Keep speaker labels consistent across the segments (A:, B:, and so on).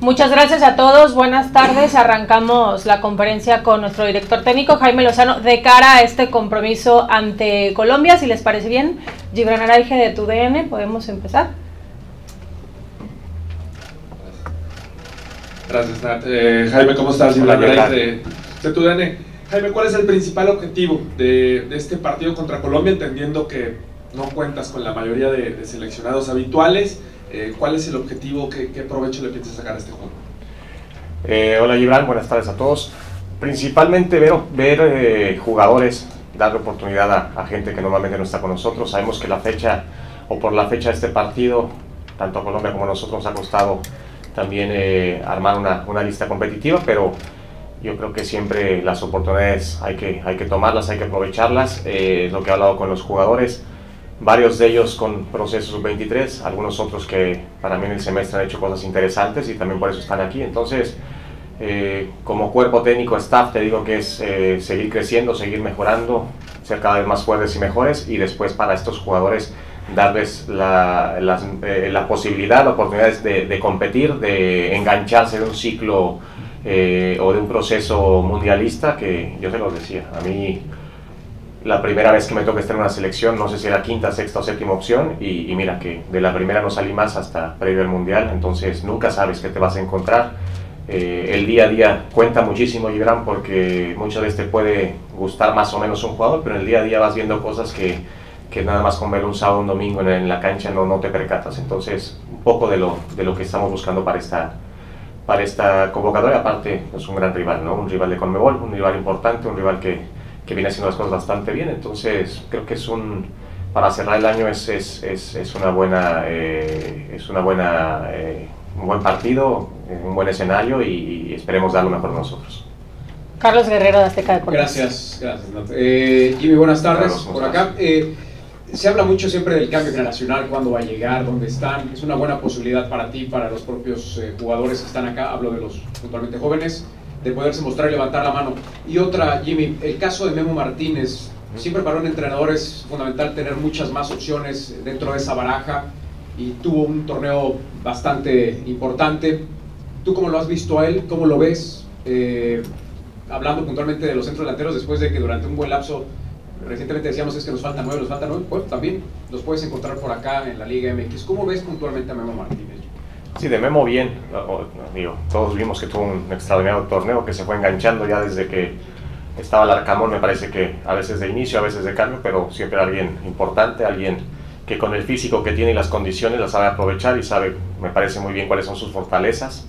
A: Muchas gracias a todos, buenas tardes. Arrancamos la conferencia con nuestro director técnico Jaime Lozano de cara a este compromiso ante Colombia. Si les parece bien, Gibran Araige de TUDN, podemos empezar.
B: Gracias, eh, Jaime, ¿cómo estás? Gibran Araige de, TUDN. Jaime, ¿cuál es el principal objetivo de, este partido contra Colombia, entendiendo que no cuentas con la mayoría de seleccionados habituales? Eh, ¿Cuál es el objetivo? ¿Qué, provecho le piensas sacar a este juego?
C: Eh, hola Gibran, buenas tardes a todos. Principalmente ver, ver eh, jugadores, darle oportunidad a, gente que normalmente no está con nosotros. Sabemos que la fecha, o por la fecha de este partido, tanto a Colombia como a nosotros nos ha costado también armar una, una, lista competitiva, pero yo creo que siempre las oportunidades hay que, hay que tomarlas, hay que aprovecharlas. lo que he hablado con los jugadores varios de ellos con procesos 23, algunos otros que para mí en el semestre han hecho cosas interesantes y también por eso están aquí. Entonces, eh, como cuerpo técnico, staff, te digo que es eh, seguir creciendo, seguir mejorando, ser cada vez más fuertes y mejores y después para estos jugadores darles la, eh, la posibilidad, la oportunidad de, competir, de engancharse de un ciclo o de un proceso mundialista que yo se los decía, a mí la primera vez que me toca estar en una selección, no sé si era quinta, sexta o séptima opción, y, mira que de la primera no salí más hasta previo al mundial, entonces nunca sabes qué te vas a encontrar. Eh, el día a día cuenta muchísimo, Gibran, porque muchas veces te puede gustar más o menos un jugador, pero en el día a día vas viendo cosas que, que nada más con ver un sábado un domingo en, la cancha no, no te percatas. Entonces, un poco de lo, de lo que estamos buscando para esta, para esta convocatoria, aparte es un gran rival, ¿no? un rival de Conmebol, un rival importante, un rival que que viene haciendo las cosas bastante bien. Entonces, creo que es un, para cerrar el año es, es, es, es una buena, eh, es una buena, eh, un buen partido, un buen escenario y, esperemos dar lo mejor nosotros.
A: Carlos Guerrero de Azteca
D: Deportes. Gracias, gracias. Eh, Jimmy, buenas tardes. por acá. se habla mucho siempre del cambio generacional, cuándo va a llegar, dónde están. Es una buena posibilidad para ti, para los propios jugadores que están acá. Hablo de los puntualmente jóvenes de poderse mostrar y levantar la mano. Y otra, Jimmy, el caso de Memo Martínez. Siempre para un entrenador es fundamental tener muchas más opciones dentro de esa baraja y tuvo un torneo bastante importante. ¿Tú cómo lo has visto a él? ¿Cómo lo ves? Eh, hablando puntualmente de los centros delanteros, después de que durante un buen lapso, recientemente decíamos es que nos faltan nueve, nos faltan nueve, pues también los puedes encontrar por acá en la Liga MX. ¿Cómo ves puntualmente a Memo Martínez?
C: Sí, de Memo bien. Digo, todos vimos que tuvo un extraordinario torneo que se fue enganchando ya desde que estaba el Arcamón, me parece que a veces de inicio, a veces de cambio, pero siempre alguien importante, alguien que con el físico que tiene y las condiciones las sabe aprovechar y sabe, me parece muy bien cuáles son sus fortalezas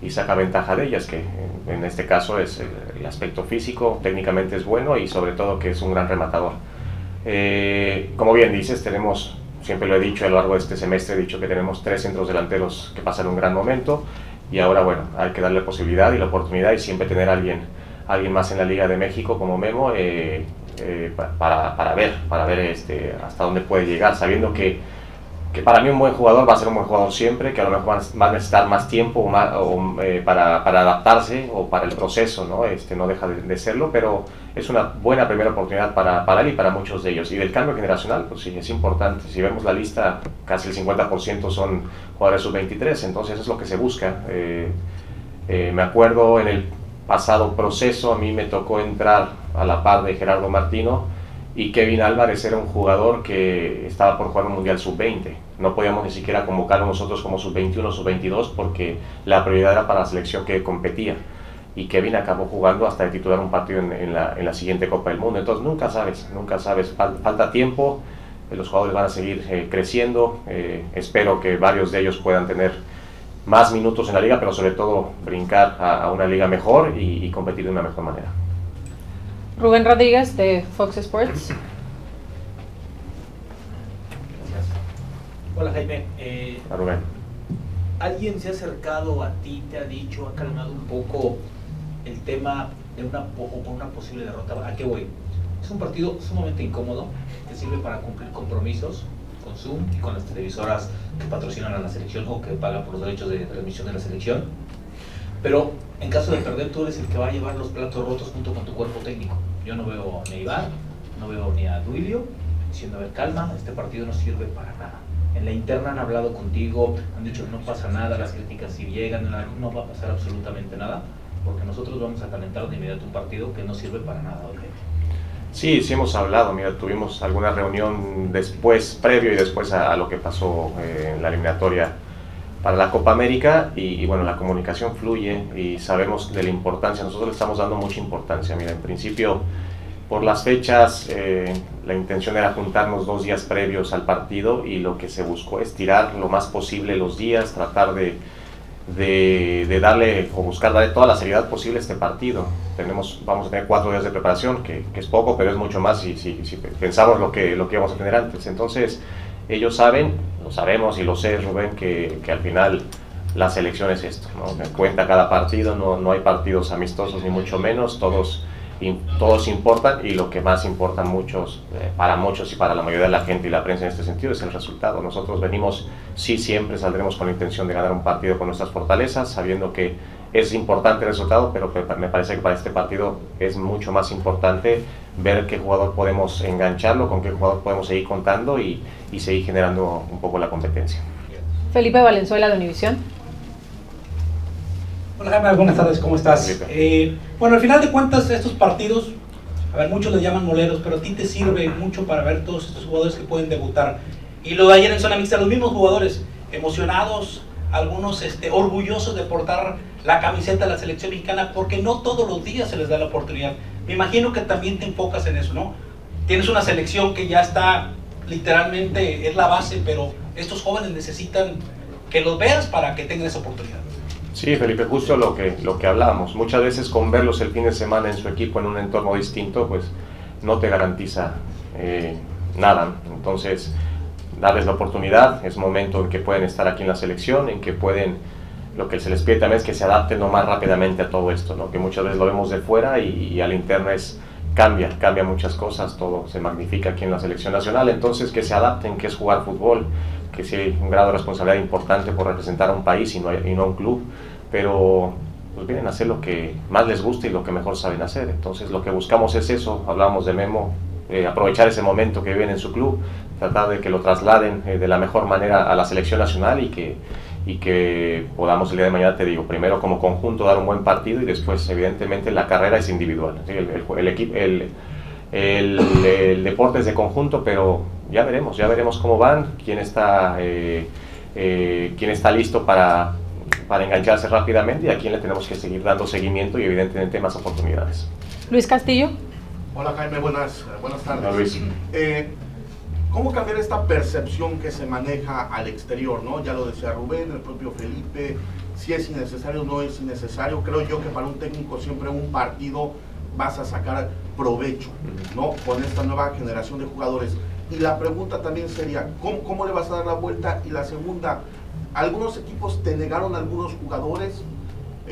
C: y saca ventaja de ellas, que en este caso es el, aspecto físico, técnicamente es bueno y sobre todo que es un gran rematador. Eh, como bien dices, tenemos siempre lo he dicho a lo largo de este semestre, he dicho que tenemos tres centros delanteros que pasan un gran momento y ahora, bueno, hay que darle la posibilidad y la oportunidad y siempre tener a alguien, alguien más en la Liga de México como Memo eh, eh, para, para, ver, para ver este, hasta dónde puede llegar, sabiendo que que para mí un buen jugador va a ser un buen jugador siempre, que a lo mejor va a necesitar más tiempo eh, para, para, adaptarse o para el proceso, ¿no? Este, no deja de, serlo, pero es una buena primera oportunidad para, para, él y para muchos de ellos. Y del cambio generacional, pues sí, es importante. Si vemos la lista, casi el 50% son jugadores sub-23, entonces eso es lo que se busca. Eh, eh, me acuerdo en el pasado proceso, a mí me tocó entrar a la par de Gerardo Martino, y Kevin Álvarez era un jugador que estaba por jugar un Mundial Sub-20. No podíamos ni siquiera convocarlo nosotros como Sub-21 o Sub-22 porque la prioridad era para la selección que competía. Y Kevin acabó jugando hasta de titular un partido en, la, en la, siguiente Copa del Mundo. Entonces nunca sabes, nunca sabes. Falta tiempo, eh, los jugadores van a seguir eh, creciendo. Eh, espero que varios de ellos puedan tener más minutos en la liga, pero sobre todo brincar a, una liga mejor y competir de una mejor manera.
A: Rubén Rodríguez de Fox Sports.
E: Hola Jaime. Eh,
C: Hola Rubén.
E: ¿Alguien se ha acercado a ti, te ha dicho, ha calmado un poco el tema de una, o una posible derrota? ¿A qué voy? Es un partido sumamente incómodo que sirve para cumplir compromisos con Zoom y con las televisoras que patrocinan a la selección o que pagan por los derechos de transmisión de la selección. Pero en caso de perder, tú eres el que va a llevar los platos rotos junto con tu cuerpo técnico. Yo no veo ni a Iván, no veo ni a Duilio diciendo, a ver, calma, este partido no sirve para nada. en la interna han hablado contigo, han dicho que no pasa nada, las críticas si llegan, no va a pasar absolutamente nada, porque nosotros vamos a calentar de inmediato un partido que no sirve para nada.
C: Sí, sí hemos hablado, mira, tuvimos alguna reunión después, previo y después a, lo que pasó eh, en la eliminatoria para la Copa América y, bueno, la comunicación fluye y sabemos de la importancia, nosotros le estamos dando mucha importancia, mira, en principio por las fechas eh, la intención era juntarnos dos días previos al partido y lo que se buscó es tirar lo más posible los días, tratar de de, darle o buscar darle toda la seriedad posible a este partido. Tenemos, vamos a tener cuatro días de preparación, que, es poco, pero es mucho más si, si, pensamos lo que, lo que íbamos a tener antes. Entonces, ellos saben, lo sabemos y lo sé, Rubén, que, que al final la selección es esto. ¿no? Cuenta cada partido, no, no hay partidos amistosos ni mucho menos, todos todos importan y lo que más importa muchos, eh, para muchos y para la mayoría de la gente y la prensa en este sentido es el resultado. Nosotros venimos, sí, siempre saldremos con la intención de ganar un partido con nuestras fortalezas, sabiendo que es importante el resultado, pero me parece que para este partido es mucho más importante ver qué jugador podemos engancharlo, con qué jugador podemos seguir contando y, y seguir generando un poco la competencia.
A: Felipe Valenzuela de Univisión.
F: Hola Jaime, buenas tardes, ¿cómo estás? Eh, bueno, al final de cuentas, estos partidos, a ver, muchos les llaman moleros, pero a ti te sirve mucho para ver todos estos jugadores que pueden debutar. Y lo de ayer en zona mixta, los mismos jugadores emocionados, algunos este, orgullosos de portar la camiseta de la selección mexicana, porque no todos los días se les da la oportunidad. Me imagino que también te enfocas en eso, ¿no? Tienes una selección que ya está, literalmente, es la base, pero estos jóvenes necesitan que los veas para que tengan esa oportunidad.
C: Sí, Felipe, justo lo que, lo que hablábamos. Muchas veces con verlos el fin de semana en su equipo en un entorno distinto, pues no te garantiza eh, nada. Entonces, darles la oportunidad, es momento en que pueden estar aquí en la selección, en que pueden, lo que se les pide también es que se adapten lo más rápidamente a todo esto, ¿no? que muchas veces lo vemos de fuera y, y al interno es cambia, cambia muchas cosas, todo se magnifica aquí en la selección nacional, entonces que se adapten, que es jugar fútbol, que sí hay un grado de responsabilidad importante por representar a un país y no, y no a un club, pero pues vienen a hacer lo que más les gusta y lo que mejor saben hacer. Entonces lo que buscamos es eso, hablamos de Memo, eh, aprovechar ese momento que viven en su club, tratar de que lo trasladen eh, de la mejor manera a la selección nacional y que, y que podamos el día de mañana, te digo, primero como conjunto dar un buen partido y después evidentemente la carrera es individual. El, el, equipo, el, el, deporte es de conjunto, pero ya veremos, ya veremos cómo van, quién está, eh, quién está listo para, para engancharse rápidamente y a quién le tenemos que seguir dando seguimiento y evidentemente más oportunidades.
A: Luis Castillo.
G: Hola Jaime, buenas, buenas tardes. Luis. Eh, ¿Cómo cambiar esta percepción que se maneja al exterior? ¿no? Ya lo decía Rubén, el propio Felipe, si es innecesario o no es innecesario. Creo yo que para un técnico siempre un partido vas a sacar provecho ¿no? con esta nueva generación de jugadores. Y la pregunta también sería, ¿cómo, cómo le vas a dar la vuelta? Y la segunda, algunos equipos te negaron algunos jugadores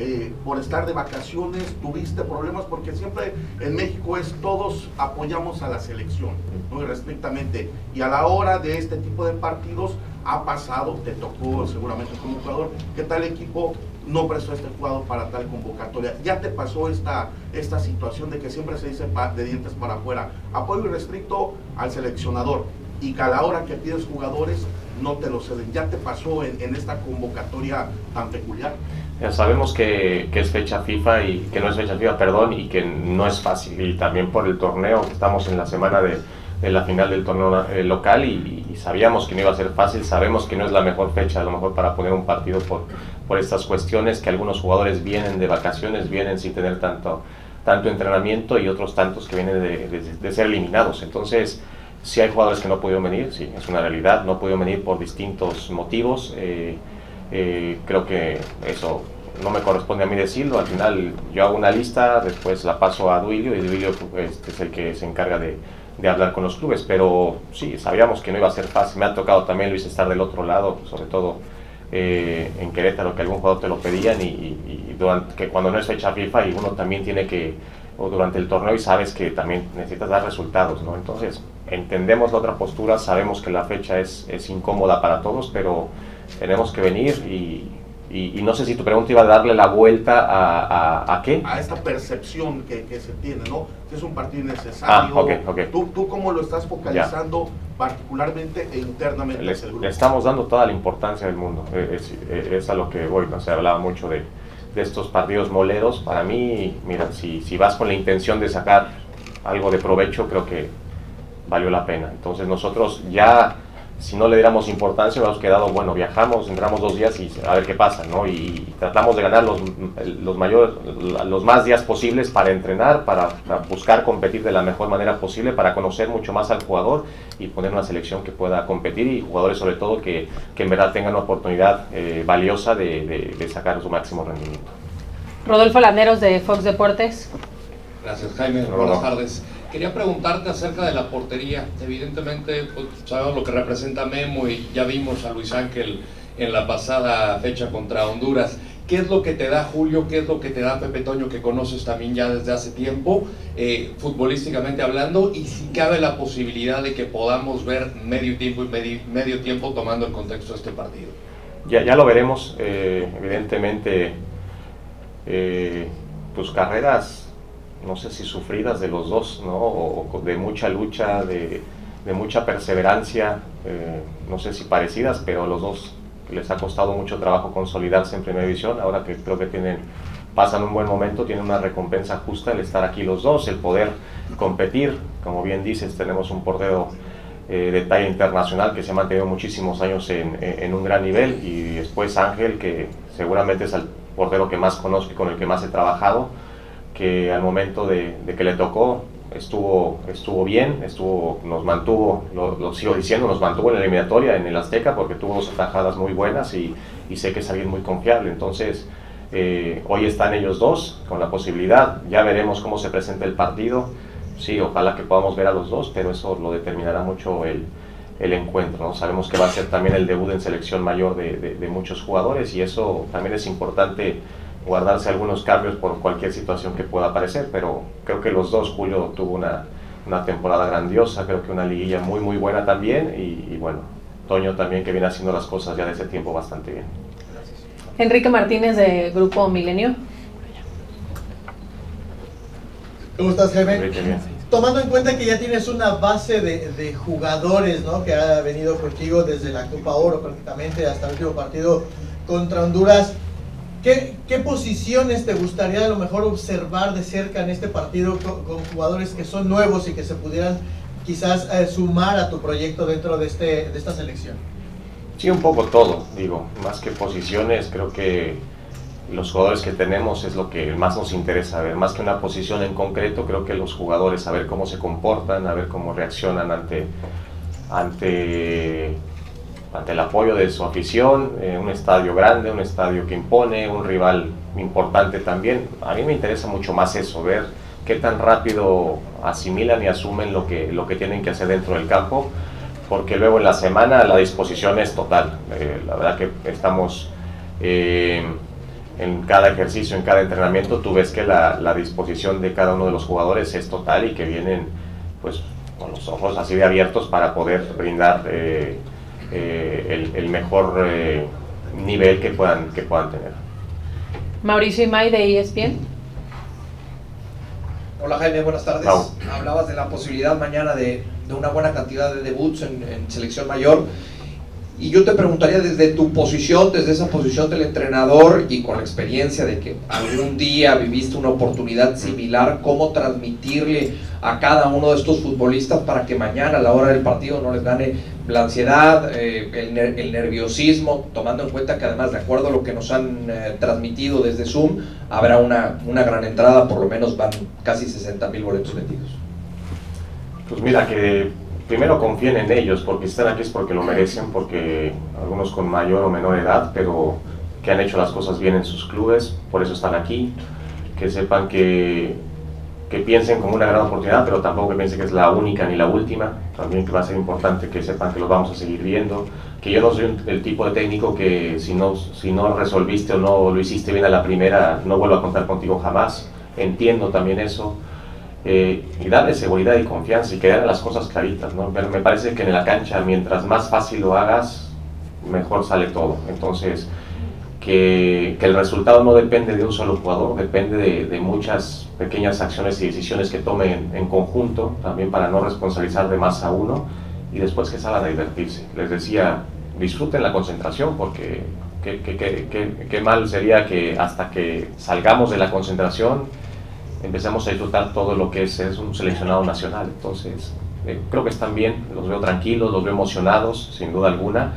G: eh, por estar de vacaciones, tuviste problemas, porque siempre en México es todos apoyamos a la selección, muy respectamente. Y a la hora de este tipo de partidos ha pasado, te tocó seguramente como jugador, que tal equipo no prestó este jugador para tal convocatoria. Ya te pasó esta, esta situación de que siempre se dice de dientes para afuera, apoyo restricto al seleccionador y que a la hora que pides jugadores no te lo ceden. ¿Ya te pasó en, esta convocatoria tan peculiar?
C: Ya sabemos que, que, es fecha FIFA y que no es fecha FIFA, perdón, y que no es fácil. Y también por el torneo, estamos en la semana de, de la final del torneo eh, local y, sabíamos que no iba a ser fácil, sabemos que no es la mejor fecha a lo mejor para poner un partido por, por estas cuestiones, que algunos jugadores vienen de vacaciones, vienen sin tener tanto, tanto entrenamiento y otros tantos que vienen de, de, ser eliminados. Entonces, si hay jugadores que no pudieron venir, sí, es una realidad, no pudieron venir por distintos motivos. Eh, eh, creo que eso no me corresponde a mí decirlo. Al final yo hago una lista, después la paso a Duilio y Duilio este, es el que se encarga de, de, hablar con los clubes. Pero sí, sabíamos que no iba a ser fácil. Me ha tocado también, Luis, estar del otro lado, sobre todo eh, en Querétaro, que algún jugador te lo pedían y, durante, que cuando no es fecha FIFA y uno también tiene que, o durante el torneo y sabes que también necesitas dar resultados, ¿no? Entonces, entendemos la otra postura, sabemos que la fecha es, es incómoda para todos, pero tenemos que venir y, y, no sé si tu pregunta iba a darle la vuelta a, a, a qué.
G: A esta percepción que, que, se tiene, ¿no? Que es un partido innecesario. Ah, okay, okay. ¿Tú, ¿Tú cómo lo estás focalizando particularmente e internamente?
C: Le, le, estamos dando toda la importancia del mundo. Es, es, a lo que voy, no se hablaba mucho de, de, estos partidos moleros. Para mí, mira, si, si vas con la intención de sacar algo de provecho, creo que valió la pena. Entonces nosotros ya si no le diéramos importancia, hubiéramos quedado, bueno, viajamos, entramos dos días y a ver qué pasa, ¿no? Y, tratamos de ganar los, los, mayores, los más días posibles para entrenar, para, buscar competir de la mejor manera posible, para conocer mucho más al jugador y poner una selección que pueda competir y jugadores sobre todo que, que en verdad tengan una oportunidad eh, valiosa de, de, sacar su máximo rendimiento.
A: Rodolfo Landeros de Fox Deportes.
H: Gracias Jaime, buenas tardes. Quería preguntarte acerca de la portería. Evidentemente, pues, sabemos lo que representa Memo y ya vimos a Luis Ángel en la pasada fecha contra Honduras. ¿Qué es lo que te da Julio? ¿Qué es lo que te da Pepe Toño, que conoces también ya desde hace tiempo, eh, futbolísticamente hablando? Y si cabe la posibilidad de que podamos ver medio tiempo y medio, tiempo tomando el contexto de este partido.
C: Ya, ya lo veremos, eh, evidentemente. Eh, tus carreras no sé si sufridas de los dos, ¿no? O de mucha lucha, de, mucha perseverancia, eh, no sé si parecidas, pero los dos les ha costado mucho trabajo consolidarse en Primera División, ahora que creo que tienen, pasan un buen momento, tienen una recompensa justa el estar aquí los dos, el poder competir, como bien dices, tenemos un portero eh, de talla internacional que se ha mantenido muchísimos años en, un gran nivel. Y después Ángel, que seguramente es el portero que más conozco y con el que más he trabajado, que al momento de, que le tocó estuvo, estuvo bien, estuvo, nos mantuvo, lo, sigo diciendo, nos mantuvo en la eliminatoria en el Azteca porque tuvo dos atajadas muy buenas y, y sé que es alguien muy confiable. Entonces, eh, hoy están ellos dos con la posibilidad, ya veremos cómo se presenta el partido. Sí, ojalá que podamos ver a los dos, pero eso lo determinará mucho el, el encuentro. ¿no? Sabemos que va a ser también el debut en selección mayor de, de, de muchos jugadores y eso también es importante guardarse algunos cambios por cualquier situación que pueda aparecer, pero creo que los dos, Julio tuvo una, una temporada grandiosa, creo que una liguilla muy muy buena también y, bueno, Toño también que viene haciendo las cosas ya desde tiempo bastante bien.
A: Enrique Martínez de Grupo Milenio.
I: ¿Cómo estás, Jaime? Tomando en cuenta que ya tienes una base de, de, jugadores ¿no? que ha venido contigo desde la Copa Oro prácticamente hasta el último partido contra Honduras, ¿Qué, ¿Qué, posiciones te gustaría a lo mejor observar de cerca en este partido con, jugadores que son nuevos y que se pudieran quizás eh, sumar a tu proyecto dentro de, este, de esta selección?
C: Sí, un poco todo, digo, más que posiciones, creo que los jugadores que tenemos es lo que más nos interesa ver, más que una posición en concreto, creo que los jugadores, a ver cómo se comportan, a ver cómo reaccionan ante, ante ante el apoyo de su afición, eh, un estadio grande, un estadio que impone, un rival importante también. A mí me interesa mucho más eso, ver qué tan rápido asimilan y asumen lo que, lo que tienen que hacer dentro del campo, porque luego en la semana la disposición es total. Eh, la verdad que estamos eh, en cada ejercicio, en cada entrenamiento, tú ves que la, la, disposición de cada uno de los jugadores es total y que vienen pues con los ojos así de abiertos para poder brindar eh, el, mejor eh, nivel que puedan, que puedan tener.
A: Mauricio Imay de ESPN.
J: Hola Jaime, buenas tardes. Hablabas de la posibilidad mañana de, de, una buena cantidad de debuts en, en selección mayor. Y yo te preguntaría desde tu posición, desde esa posición del entrenador y con la experiencia de que algún día viviste una oportunidad similar, cómo transmitirle a cada uno de estos futbolistas para que mañana a la hora del partido no les gane la ansiedad, eh, el, nerviosismo, tomando en cuenta que además de acuerdo a lo que nos han eh, transmitido desde Zoom, habrá una, una gran entrada, por lo menos van casi 60 mil boletos vendidos.
C: Pues mira que primero confíen en ellos, porque están aquí es porque lo merecen, porque algunos con mayor o menor edad, pero que han hecho las cosas bien en sus clubes, por eso están aquí, que sepan que, que piensen como una gran oportunidad, pero tampoco que piensen que es la única ni la última, también que va a ser importante que sepan que los vamos a seguir viendo, que yo no soy el tipo de técnico que si no, si no resolviste o no lo hiciste bien a la primera, no vuelvo a contar contigo jamás, entiendo también eso, eh, y darle seguridad y confianza y que hagan las cosas claritas. ¿no? Pero me parece que en la cancha, mientras más fácil lo hagas, mejor sale todo. Entonces, que, el resultado no depende de un solo jugador, depende de, muchas pequeñas acciones y decisiones que tomen en, conjunto, también para no responsabilizar de más a uno y después que salgan a divertirse. Les decía, disfruten la concentración porque qué, mal sería que hasta que salgamos de la concentración empecemos a disfrutar todo lo que es, es un seleccionado nacional. Entonces, eh, creo que están bien, los veo tranquilos, los veo emocionados, sin duda alguna,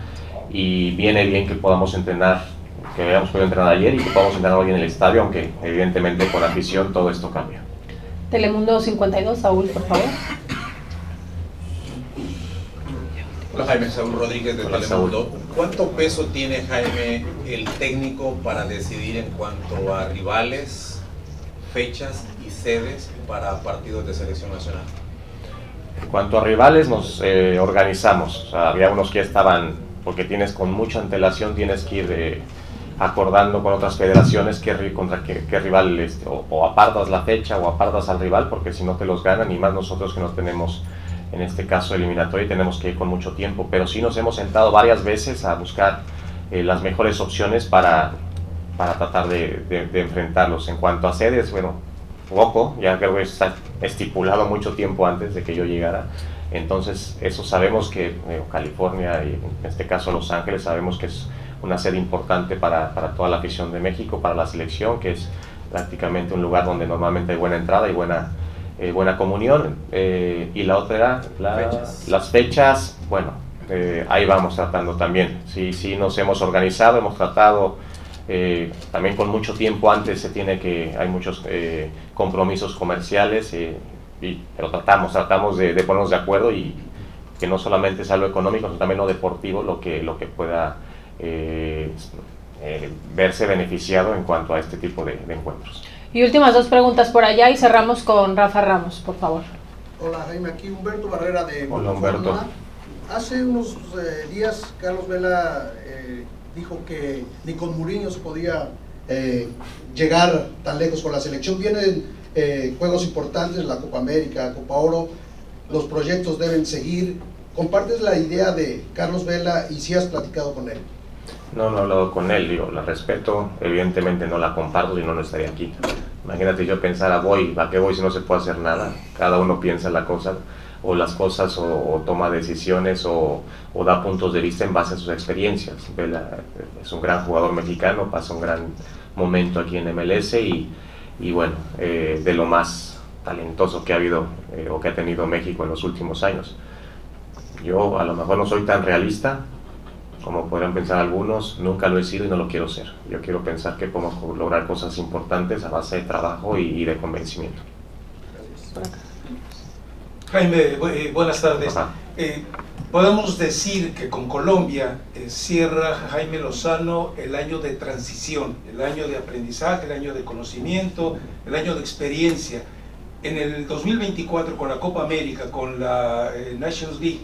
C: y viene bien que podamos entrenar que habíamos podido entrenar ayer y que podamos entrenar hoy en el estadio, aunque evidentemente con afición todo esto cambia.
A: Telemundo 52, Saúl, por favor.
K: Hola Jaime, Saúl Rodríguez de Telemundo. ¿Cuánto peso tiene Jaime el técnico para decidir en cuanto a rivales, fechas y sedes para partidos de selección nacional?
C: En cuanto a rivales, nos eh, organizamos. había unos que estaban, porque tienes con mucha antelación, tienes que ir de acordando con otras federaciones qué, contra qué, rival, este, o, apartas la fecha o apartas al rival, porque si no te los ganan, y más nosotros que no tenemos, en este caso eliminatorio, tenemos que ir con mucho tiempo. Pero sí nos hemos sentado varias veces a buscar eh, las mejores opciones para, para tratar de, enfrentarlos. En cuanto a sedes, bueno, poco, ya creo que está estipulado mucho tiempo antes de que yo llegara. Entonces, eso sabemos que eh, California y en este caso Los Ángeles, sabemos que es una sede importante para, para, toda la afición de México, para la selección, que es prácticamente un lugar donde normalmente hay buena entrada y buena, eh, buena comunión. Eh, y la otra era las fechas, bueno, eh, ahí vamos tratando también. Sí, sí, nos hemos organizado, hemos tratado también con mucho tiempo antes se tiene que, hay muchos compromisos comerciales, y, pero tratamos, tratamos de, de, ponernos de acuerdo y que no solamente es algo económico, sino también lo deportivo, lo que, lo que pueda eh, eh, verse beneficiado en cuanto a este tipo de, encuentros.
A: Y últimas dos preguntas por allá y cerramos con Rafa Ramos, por favor.
L: Hola Jaime, aquí Humberto Barrera de
C: Hola Humberto.
L: Hace unos eh, días Carlos Vela dijo que ni con Mourinho se podía llegar tan lejos con la selección. Vienen juegos importantes, la Copa América, Copa Oro, los proyectos deben seguir. ¿Compartes la idea de Carlos Vela y si has platicado con él?
C: No, no he hablado con él, digo, la respeto, evidentemente no la comparto y no, no estaría aquí. Imagínate yo pensara, voy, ¿a qué voy si no se puede hacer nada? Cada uno piensa la cosa, o las cosas, o, toma decisiones, o, o, da puntos de vista en base a sus experiencias. es un gran jugador mexicano, pasa un gran momento aquí en MLS y, y bueno, eh, de lo más talentoso que ha habido eh, o que ha tenido México en los últimos años. Yo a lo mejor no soy tan realista, como podrían pensar algunos, nunca lo he sido y no lo quiero ser. Yo quiero pensar que podemos lograr cosas importantes a base de trabajo y, de convencimiento.
F: Jaime, eh, buenas tardes. Eh, podemos decir que con Colombia eh, cierra Jaime Lozano el año de transición, el año de aprendizaje, el año de conocimiento, el año de experiencia. En el 2024 con la Copa América, con la Nations League,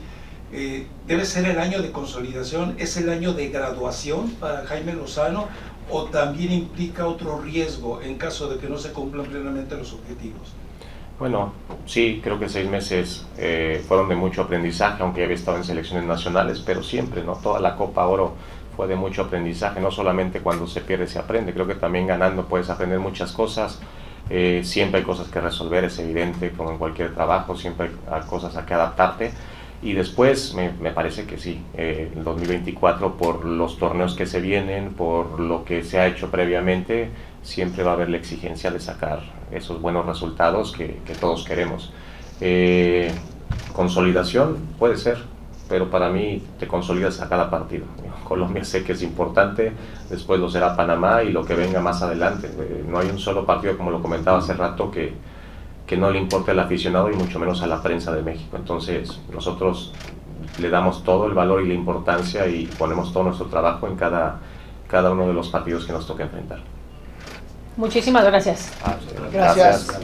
F: eh, debe ser el año de consolidación, es el año de graduación para Jaime Lozano o también implica otro riesgo en caso de que no se cumplan plenamente los objetivos.
C: Bueno, sí, creo que seis meses eh, fueron de mucho aprendizaje, aunque había estado en selecciones nacionales, pero siempre, ¿no? Toda la Copa Oro fue de mucho aprendizaje, no solamente cuando se pierde se aprende, creo que también ganando puedes aprender muchas cosas, eh, siempre hay cosas que resolver, es evidente, como en cualquier trabajo, siempre hay cosas a que adaptarte, y después me, parece que sí, eh, el 2024 por los torneos que se vienen, por lo que se ha hecho previamente, siempre va a haber la exigencia de sacar esos buenos resultados que, que todos queremos. Eh, consolidación puede ser, pero para mí te consolidas a cada partido. Colombia sé que es importante, después lo será Panamá y lo que venga más adelante. Eh, no hay un solo partido, como lo comentaba hace rato, que, que no le importe al aficionado y mucho menos a la prensa de México. Entonces, nosotros le damos todo el valor y la importancia y ponemos todo nuestro trabajo en cada, cada uno de los partidos que nos toque enfrentar.
A: Muchísimas gracias.
C: Ah, gracias.